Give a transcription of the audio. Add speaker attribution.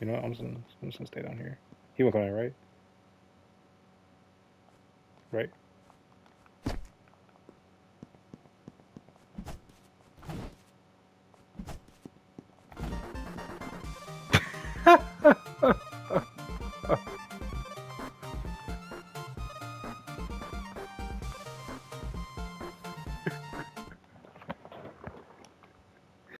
Speaker 1: You know what? I'm just gonna, I'm just gonna stay down here. He won't come in, right? Right?